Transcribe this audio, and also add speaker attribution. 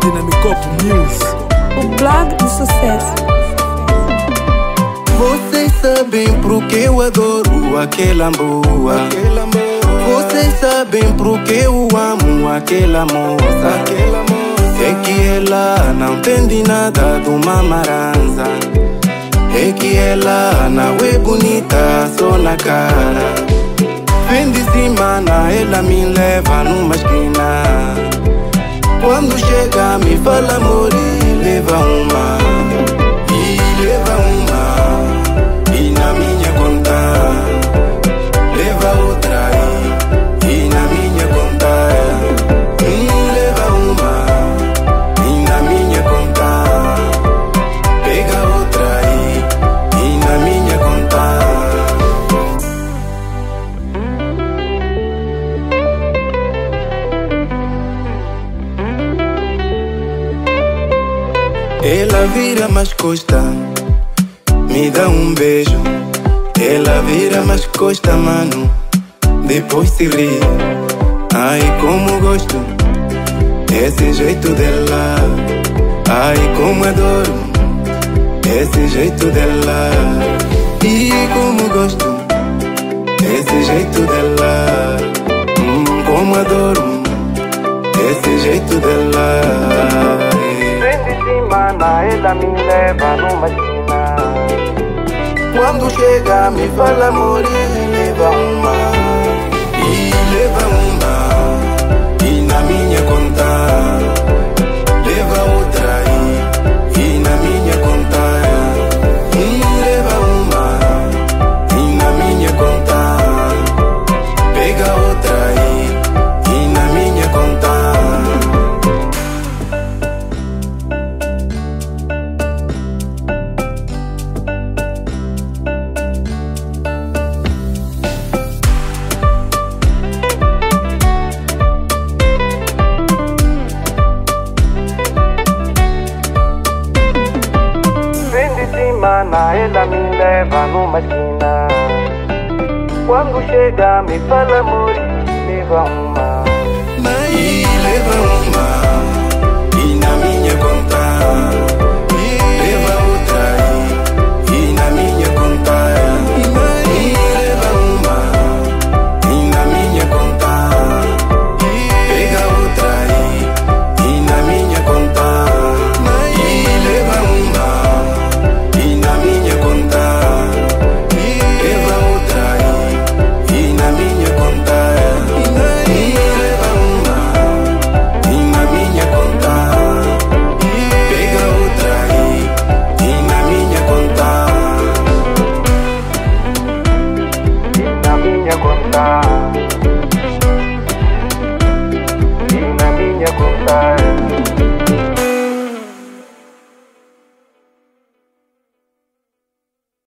Speaker 1: Dinamicop News.
Speaker 2: O blog do sucesso.
Speaker 3: Vocês sabem porque eu adoro aquela boa. Vocês sabem porque eu amo aquela moça. É que ela não entende nada de uma maranza. É que ela não é bonita só na cara. Fim de semana ela me leva numa esquina. Quando chega me fala amor Ela vira mais costa, me dá um beijo. Ela vira mais costa, mano, depois se ri. Ai, como gosto, esse jeito dela. Ai, como adoro, esse jeito dela. E como gosto, esse jeito dela. Hum, como adoro, ela me leva numa esquina. Quando chega me fala amor e leva uma. Ela me leva numa esquina. Quando chega me fala amor, leva uma. E leva uma. contar. Y una niña contar.